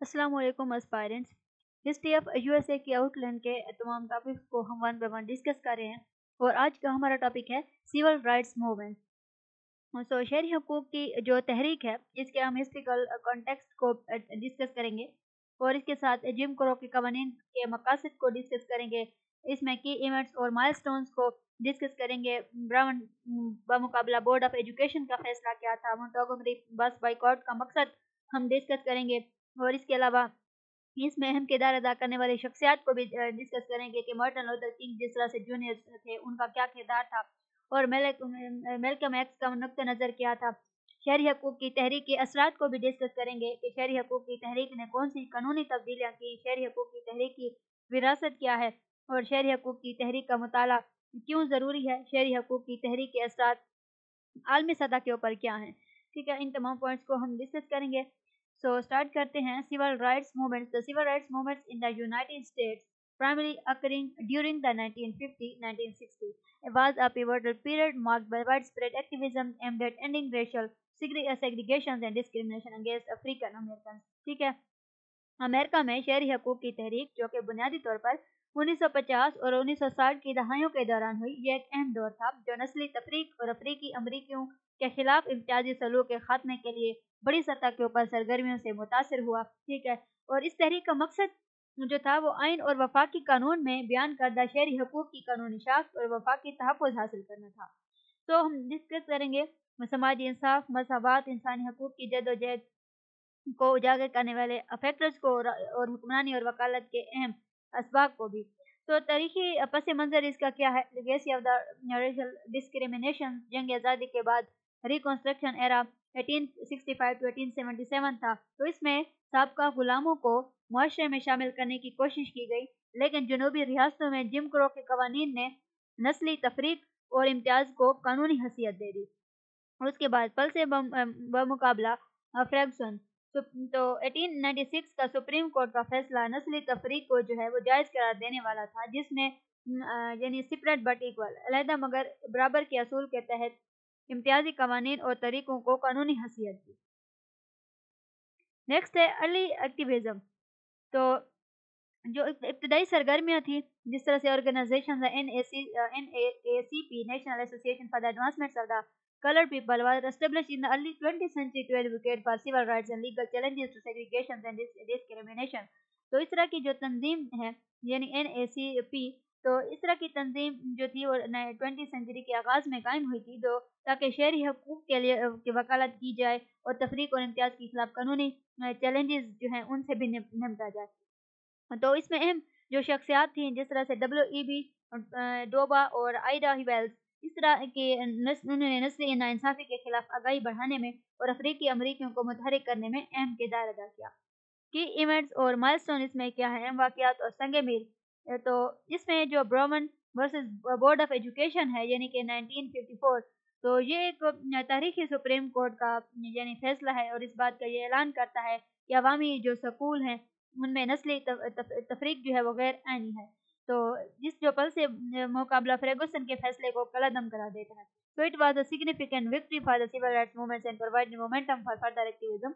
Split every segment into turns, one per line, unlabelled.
अस्सलाम वालेकुम aspirants history of USA की आउटलाइन के तमाम टॉपिक्स को हम वन बाय वन डिस्कस कर रहे हैं और आज का हमारा टॉपिक है सिविल राइट्स मूवमेंट सो शहरी हकूक़ की जो तहरीक है, इसके हम हिस्ट्रिकल कॉन्टेक्स्ट को डिस्कस करेंगे और इसके साथ जिम क्रो के कवानीन के मकासद को डिस्कस करेंगे। इसमें की इवेंट्स और माइलस्टोन्स को डिस्कस करेंगे। ब्राउन बमुकाबला बोर्ड ऑफ़ एजुकेशन का फैसला क्या था मोटोगमरी बस बाइकआउट का मकसद हम डिस्कस करेंगे। और इसके अलावा इसमें अहम किरदार अदा करने वाली शख्सियात को भी डिस्कस करेंगे कि मार्टिन लूथर किंग जिस तरह से जूनियर थे, उनका क्या किरदार था और मेलकम एक्स का नुक़ नज़र क्या था। शहरी हकूक़ की तहरीक के असरात को भी डिस्कस करेंगे कि शहरी हकूक़ की तहरीक ने कौन सी कानूनी तब्दीलियाँ की, शहरी हकूक़ की तहरीक की विरासत क्या है और शहरी हकूक़ की तहरीक का मताल क्यों ज़रूरी है, शहरी हकूक़ की तहरीक के असरात आलमी सतह के ऊपर क्या हैं। ठीक है, इन तमाम पॉइंट्स को हम डिस्कस करेंगे। सो स्टार्ट करते हैं civil rights movements the civil rights movements in the United States primarily occurring during the 1950-1960. It was a pivotal period marked by widespread activism aimed at ending racial segregation and discrimination against African Americans. ठीक है America में शहरी हकूक की तहरीक जो कि बुनियादी तौर पर 1950 और 1960 की दहाइयों के दौरान हुई यह एक अहम दौर था, जो नस्ली तफरीक और अफ्रीकी अमरीकियों के खिलाफ इम्तियाजी सलूक के खात्मे के लिए बड़ी सतह के ऊपर सरगर्मियों से मुतासर हुआ, ठीक है? और इस तहरीक का मकसद जो था, वो आइन और वफाकी कानून में बयान करदा शहरी हकूक की कानूनी शाख और वफाकी तहफ़ हासिल करना था। तो हम डिस्कस करेंगे समाजी इंसाफ मसावत इंसानी हकूक की जदोजहद को उजागर करने वाले अफेक्टर्स को और हुक्मरानी और वकालत के अहम इसबाब को भी। तो तारीखी पस मंज़र इसका क्या है? लेगेसी ऑफ़ द डिस्क्रिमिनेशन जंग आज़ादी के बाद रिकॉन्स्ट्रक्शन एरा 1865 टू 1877 था। तो इसमें सबका गुलामों को मुआरे में शामिल करने की कोशिश की गई, लेकिन जनूबी रियासतों में जिम क्रो के कवानीन ने नस्ली तफरीक और इम्तियाज़ को कानूनी हसीियत दे दी। उसके बाद पल से बमुकाबला फ्रैगसन तो 1896 का सुप्रीम कोर्ट का फैसला नस्ली तफरीक को जो है वो जायज़ करार देने वाला था, जिसने यानी सिपरेट बट इक्वल अलहदा मगर बराबर के असूल के तहत इम्तियाजी कवानीन और तरीक़ों को कानूनी हसीियत दी। नेक्स्ट है अर्ली एक्टिविज़म तो जो इब्तदाई सरगर्मियाँ थी, जिस तरह से organization N A C N A C P National Association for the Advancement of the colored people was established in the early 20th century to advocate for civil rights and legal challenges to segregation and discrimination. तो इस तरह की जो तंजीम है, यानी N तो इस तरह की तंजीम जो थी वो ट्वेंटी सेंचुरी के आगाज़ में कायम हुई थी जो ताकि शहरी हकूक़ के लिए की वकालत की जाए और तफरीक और इम्तियाज़ के खिलाफ कानूनी चैलेंजेस जो हैं उनसे भी निपटा जाए तो इसमें अहम जो शख्सियात थी, जिस तरह से डब्ल्यू ई बी डोबा और आइडा हिवेल्स इस तरह के उन्होंने नस्ली नाानसाफ़ी के खिलाफ आगाही बढ़ाने में और अफ्रीकी अमरीकियों को मुतहरक करने में अहम किरदार अदा किया। की इवेंट्स और माइलस्टोन इसमें क्या है अहम वाक़ात और संग मील। तो इसमें जो ब्राह्मण वर्सेस बोर्ड ऑफ़ एजुकेशन है, यानी कि 1954 तो ये एक तारीखी सुप्रीम कोर्ट का, यानी फैसला है और इस बात का ये ऐलान करता है कि अवामी जो स्कूल हैं, उनमें नस्ली तफरीक जो है वो गैर आनी है। तो जिस जो पल से मुकाबला फरेगुसन के फैसले को कलादम करा देता है। तो it was a significant victory for the civil rights movements and provide momentum for further activism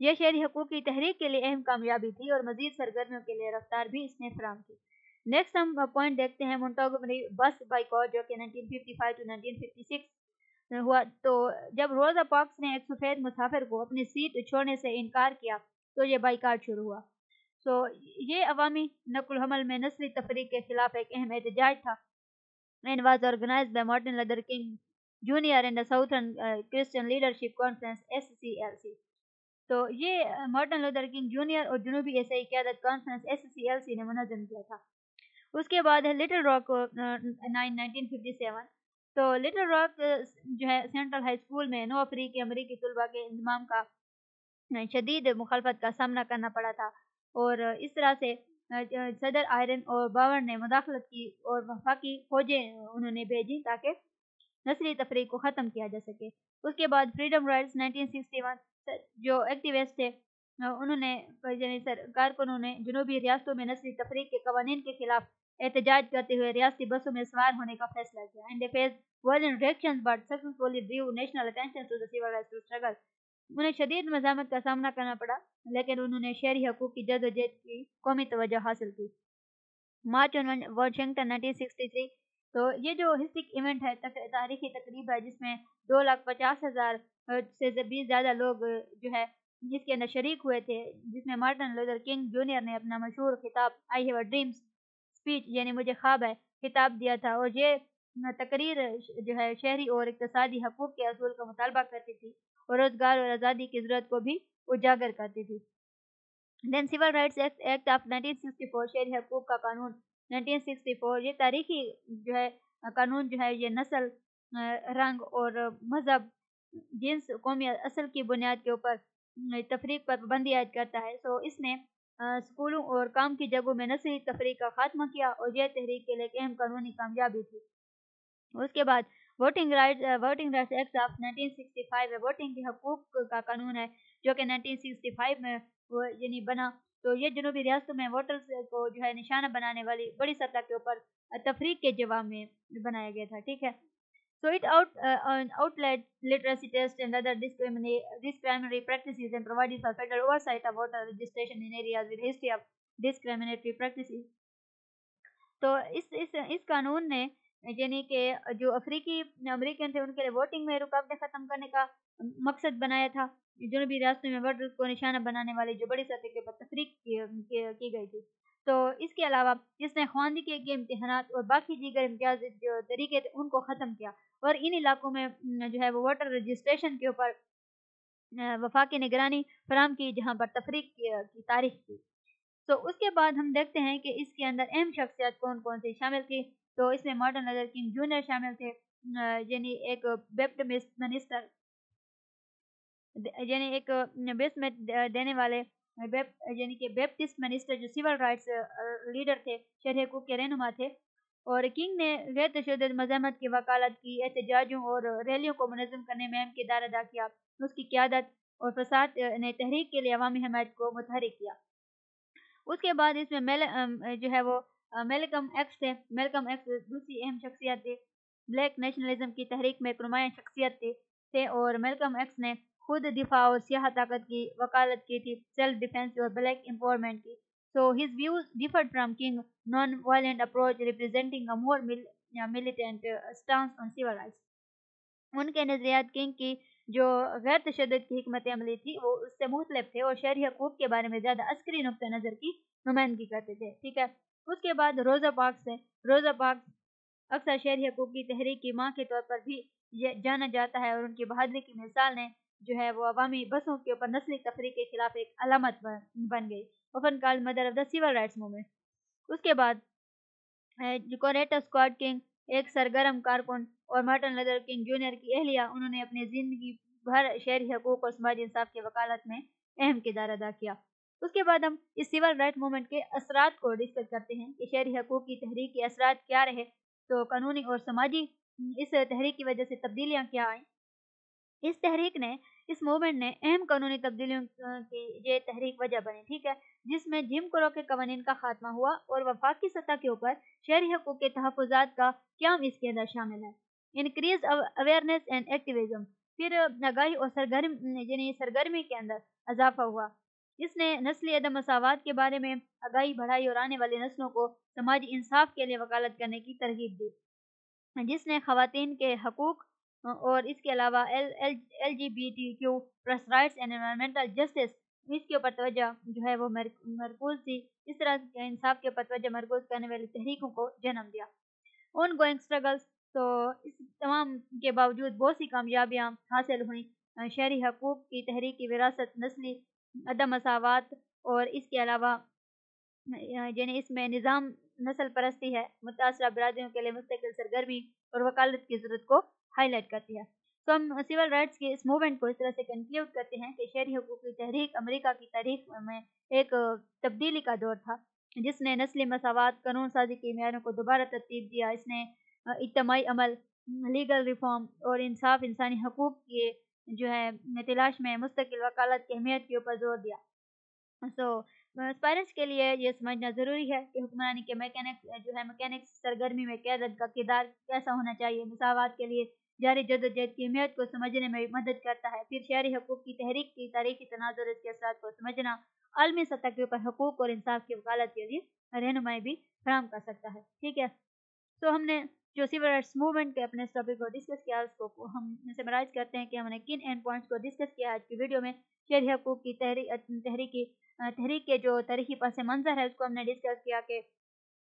यह शहरी हकूक की तहरीक के लिए अहम कामयाबी थी और मजीद सरगर्मियों के लिए रफ्तार भी इसने फ्राम की। नेक्स्ट हम पॉइंट देखते हैं मोन्टागोमरी बस बाइकआउट जो कि 1955 टू 1956 हुआ। तो जब रोजा पार्क्स ने एक सफ़ेद मुसाफिर को अपनी सीट छोड़ने से इनकार किया तो ये बाइकाट शुरू हुआ। तो ये अवामी नकुल हमल में नस्ली तफरीक के खिलाफ एक अहम एहतजाज था। And was organize by Martin Luther King Junior and Southern Christian Leadership Conference, S C L C. तो ये मार्टिन लूथर किंग जूनियर और जनूबी एशियाई क्यादत conference, S C L C ने मुनजम किया था। उसके बाद है लिटिल रॉक फिफ्टी सेवन। तो लिटिल रॉक जो है सेंट्रल हाई स्कूल में नो अफ्रीकी अमरीकी तलबा के इंतमाम का शदीद मुखालफत का सामना करना पड़ा था। और इस तरह से सदर आयरन और बावर ने मुदाखलत की और वफाकी फौजें उन्होंने भेजी ताकि नस्ली तफरी को ख़त्म किया जा सके। उसके बाद फ्रीडम राइट्स 1961 जो एक्टिविस्ट थे उन्होंने सरकार को उन्होंने जनूबी रियासतों में नस्ली तफरी के कवानीन के खिलाफ एहतजाज करते हुए रियाती बसों में सवार होने का फैसला किया। And face violent reactions but successfully drew national attention to the civil rights struggle उन्हें शदीद मजामत का सामना करना पड़ा लेकिन उन्होंने शहरी हकूक की जदोजहद की कौमी तवज्जो हासिल की। मार्च वाशिंगटन 1963 तो ये जो हिस्ट्रिक इवेंट है तक, तारीखी तकरीब है जिसमें दो लाख पचास हज़ार से भी ज़्यादा लोग जो है जिसके अंदर शरीक हुए थे जिसमें मार्टिन लूथर किंग जूनियर ने अपना मशहूर खिताब I have a dreams speech यानी मुझे ख्वाब है खिताब दिया था और ये तकरीर जो है शहरी और इकतदी हकूक़ के असूल का मुतालबा करती थी। और रोज़गार और आज़ादी की ज़रूरत को भी उजागर करती थी। Then civil rights act act of 1964 शहरी हकूक़ का कानून। 1964 ये तारीखी जो है, कानून जो है, ये नस्ल रंग और मज़हब जिन्स कौमी असल की बुनियाद के ऊपर तफरीक पर पाबंदी आयद करता है। सो इसने स्कूलों और काम की जगहों में नस्ली तफरी का खात्मा किया और यह तहरीक के लिए अहम कानूनी कामयाबी थी। उसके बाद voting right voting rights act of 1965 है वोटिंग के हकूक का कानून है जो कि 1965 में यानी बना तो ये जनूबी रियासतों में वोटर्स को जो है निशाना बनाने वाली बड़ी सतह के ऊपर तफरीक के जवाब में बनाया गया था ठीक है it out uh, outlet literacy test and other discriminatory practices and provides for federal oversight of voter registration in areas with history of discriminatory practices. तो इस इस इस कानून ने यानी कि जो अफ्रीकी अमेरिकन थे उनके लिए वोटिंग में रुकावटें ख़त्म करने का मकसद बनाया था। जनूबी रियासतों में वोटर्स को निशाना बनाने वाली जो बड़ी सतह के ऊपर तफरीक की, की गई थी। तो इसके अलावा इसने खानदी के इम्तहान और बाकी दीगर इम्तियाज़ जो तरीके थे उनको ख़त्म किया। और इन इलाकों में जो है वो वोटर रजिस्ट्रेशन के ऊपर वफाकी निगरानी फराम की जहाँ पर तफरीक की, की तारीख थी। तो उसके बाद हम देखते हैं कि इसके अंदर अहम शख्सियत कौन कौन सी शामिल थी तो इसमें मॉडर्न नज़र किंग जूनियर शामिल थे यानी एक बेप्ट मिनिस्टर, यानी एक बेस्ट में देने वाले यानी कि बैप्टिस्ट मिनिस्टर जो सिविल राइट्स लीडर थे शहर हकूक के रहनुमा थे, और किंग ने गैर तशद मजामत की वकालत की एहतजाजों और रैलियों को मनज़म करने में अहम किरदार अदा किया, उसकी क्यादत और फसाद ने तहरीक के लिए अवामी हमायत को मुतहरिक किया। उसके बाद इसमें मेल जो है वो मेलकम एक्स थे मेलकम एक्स दूसरी अहम शख्सियत थी। ब्लैक नेशनलिज्म की तहरीक में एक नुमाया शख्सियत थी, थे और मेलकम एक्स ने खुद दिफा और सियाह ताकत की वकालत की थी सेल्फ डिफेंस और ब्लैक एम्पावरमेंट की। So his views differed from King non violent approach representing a more militant stance on civil rights उनके नजरियात किंग की जो गैर तशद की हमत अमली थी, वो उससे मुख्तलिफ़ थे और शहरी हकूक के बारे में ज़्यादा अस्करी नुक़ नज़र की नुमाइंदगी करते थे, ठीक है? उसके बाद रोज़ा पार्क से, रोज़ा पार्क अक्सर शहरी हकूक की तहरीक की माँ के तौर पर भी जाना जाता है और उनकी बहादुरी की मिसाल ने जो है वो अवामी बसों के ऊपर नस्ली तफरी के खिलाफ एक अलामत बन गई। Open call mother of the civil rights movement. उसके बाद कोरेटा स्क्वाड किंग, एक सरगर्म कारकुन और मार्टन लदर किंग जूनियर की अहलिया, उन्होंने अपनी ज़िंदगी भर शहरी हकूक और समाजी इंसाफ की वकालत में अहम किरदार अदा किया। उसके बाद हम इस सिविल राइट मूवमेंट के असरात को डिस्कस करते हैं। कि शहरी हकूक की तहरीक के असरात क्या रहे? तो कानूनी और समाजी इस तहरीक की वजह से तब्दीलियाँ क्या आई? इस तहरीक ने, इस मूवमेंट ने अहम कानूनी तब्दीलियों की ये तहरीक वजह बनी, ठीक है? जिसमें जिम क्रो के कवानीन का खात्मा हुआ और वफाक सतह के ऊपर शहरी हकूक के तहफात का क्याम इसके अंदर शामिल है? इनक्रीज अवेयरनेस एंड एक्टिविज्म फिर नगाही और सरगर्म, यानी सरगर्मी के अंदर इजाफा हुआ। इसने नस्ली अदम मसावत के बारे में आगाही बढ़ाई और आने वाली नस्लों को समाजी इंसाफ के लिए वकालत करने की तरगीब दी। जिसने खातन के हकूक और इसके अलावा L G B T Q press rights and environmental justice इसके ऊपर तवज्जो जो है वो मरकूज थी। इस तरह के इंसाफ के ऊपर तवज्जो मरकूज करने वाली तहरीकों को जन्म दिया। ऑन गोइंग स्ट्रगल्स तो इस तमाम के बावजूद बहुत सी कामयाबियाँ हासिल हुई। शहरी हकूक़ की तहरीक विरासत नस्ली अदम मसावत और इसके अलावा यानी इसमें निज़ाम नस्ल परस्ती है, मुतासर बरदरियों के लिए मुस्तकिल सरगर्मी और वकालत की ज़रूरत को हाईलाइट करती है। तो हम सिविल राइट्स के इस मूवमेंट को इस तरह से कंक्लूड करते हैं कि शहरी हकूक की तहरीक अमेरिका की तारीख में एक तब्दीली का दौर था, जिसने नस्ली मसावत, कानून साजी के मैारों को दोबारा तरतीब दिया, इसने इज्तमाही अमल, लीगल रिफॉर्म और इंसाफ इंसानी हकूक के जो है तलाश में, मुस्तकिल वकालत की अहमियत के ऊपर ज़ोर दिया। सो स्पायरेंट्स के लिए ये समझना ज़रूरी है कि हुक्मरानी के मैकेनिक, जो है मैकेनिक्स सरगर्मी में क्यादत का किरदार कैसा होना चाहिए। मसावत के लिए जारी जदोजहद की अहमियत को समझने में मदद करता है। फिर शहरी हकूक की तहरीक की तारीखी तनाजर के असर को समझना, आलमी सतह के ऊपर हकूक और इंसाफ की वकालत के लिए रहनुमाई भी फराम कर सकता है। ठीक है? तो हमने जो सिविल राइट्स मूवमेंट के अपने टॉपिक को डिस्कस किया, उसको हम समराइज करते हैं कि हमने किन एंड पॉइंट्स को डिस्कस किया आज की वीडियो में। शहरी हकूक की तहरी तहरीकी तहरीक के जो तरीकी पस मंज़र है, उसको हमने डिस्कस किया कि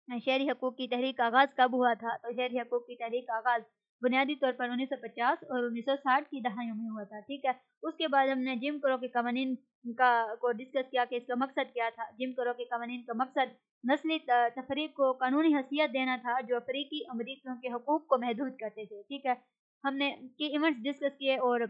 शहरी हकूक की तहरीक का आगाज़ कब हुआ था? तो शहरी हकूक की तहरीक का आगाज़ बुनियादी तौर पर 1950 और 1960 की दहाइयों में हुआ था, ठीक है? उसके बाद हमने जिम करो के कवानीन का, को डिस्कस किया कि इसका मकसद क्या था। जिम करो के कवानीन का मकसद नस्ली तफरीक को कानूनी हैसियत देना था, जो अफ्रीकी अमरीकियों के हकूक़ को महदूद करते थे, ठीक है? हमने के इवेंट्स डिस्कस किए और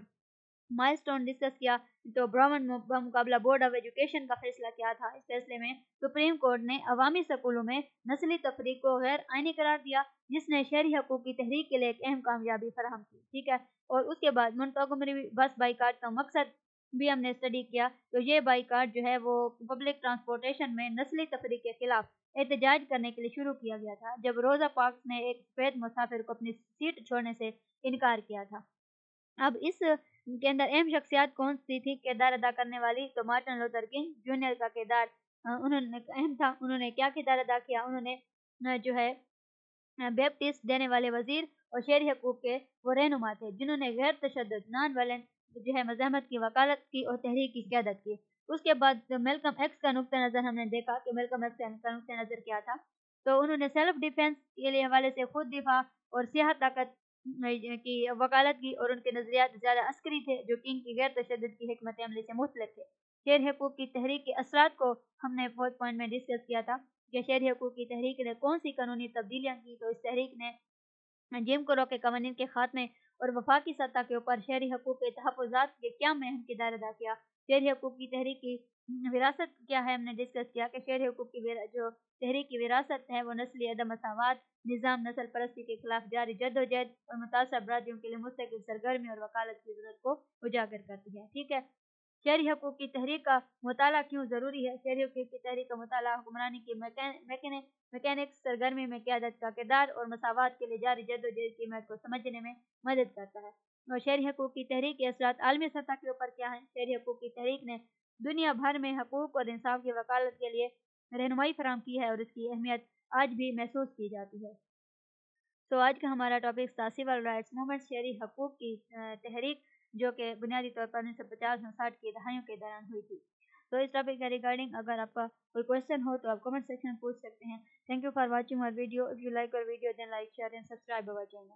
माइलस्टोन डिस्कस किया तो ब्राह्मण मुकाबला बोर्ड ऑफ़ एजुकेशन का फैसला किया था। इस फैसले में सुप्रीम कोर्ट ने अवामी स्कूलों में नस्ली तफरीक को गैर आइनी करार दिया, जिसने शहरी हकूक की तहरीक के लिए एक अहम कामयाबी फराहम की, ठीक है? और उसके बाद मुंतगमरी बस बाइकाट का मकसद भी हमने स्टडी किया तो ये बाइकाट जो है वो पब्लिक ट्रांसपोर्टेशन में नस्ली तफरी के खिलाफ एहतजाज करने के लिए शुरू किया गया था, जब रोज़ा पार्क ने एक सफ़ेद मुसाफिर को अपनी सीट छोड़ने से इनकार किया था। अब इस के अंदर अहम शख्सियात कौन सी थी? किरदार अदा करने वाली तो मार्टिन लूथर किंग जूनियर का किरदार उन्होंने अहम था। उन्होंने क्या किरदार अदा किया? उन्होंने जो है बैप्टिस्ट देने वाले वज़ीर और शेर हकूक के वो रहनुमा थे, जिन्होंने गैर तशद नॉन वायलेंट जो है, मजहमत की, वकालत की और तहरीक की क्यादत की। उसके बाद मेलकम एक्स का नुक़ नज़र हमने देखा कि मेलकम एक्स का नुक़ नज़र क्या था? तो उन्होंने सेल्फ डिफेंस के लिए हवाले से खुद दिफा और सियाह ताकत की वकालत की और उनके नज़रियात ज़्यादा अस्करी थे, जो किंग की गैर तशद की हमत अमली से मुख्तलिफ़ थे। शेर हकूक की तहरीक के असरा को हमने फोर्थ पॉइंट में डिस्कस किया था कि शेर हकूक की तहरीक ने कौन सी कानूनी तब्दीलियाँ की तो इस तहरीक ने जिम करो के कवानीन के खात्मे और वफाकी सतह के ऊपर शहरी हकूक के तहफ़ात के क्या में अहम किरदार अदा किया। शहरी हकूक की तहरीक की विरासत क्या है? हमने डिस्कस किया कि शहरी हकूक की जो तहरीक की विरासत है, वो नस्ली अदम मसावत निज़ाम नस्ल परस्ती के खिलाफ जारी जदोजहद और मुतासर अपराधियों के लिए मुस्तकिल सरगर्मी और वकालत की ज़रूरत को उजागर करती है। ठीक है? शहरी हकूक की तहरीक का मताल क्यों ज़रूरी है? शहरी हकूक की तहरीक का मताल हुक्मरानी की मैकेनिक्स सरगर्मी में क्यादत का किरदार और मसावत के लिए जारी जदोजहद की महत्व को समझने में मदद करता है। और शहरी हकूक की तहरीक के असरा आलमी सतह के ऊपर क्या है? शहरी हकूक की तहरीक ने दुनिया भर में हकूक और इंसाफ की वकालत के लिए रहनुमाई फराम की है और इसकी अहमियत आज भी महसूस की जाती है। तो आज का हमारा टॉपिक था राइट्स मूवमेंट शहरी हकूक की तहरीक, जो कि बुनियादी तौर पर उन्नीस सौ पचास और साठ की दहाइयों के दौरान हुई थी। तो इस टॉपिक के रिगार्डिंग अगर आपका कोई क्वेश्चन हो तो आप कमेंट सेक्शन में पूछ सकते हैं। Thank you for watching our video if you like our video then like share and subscribe our channel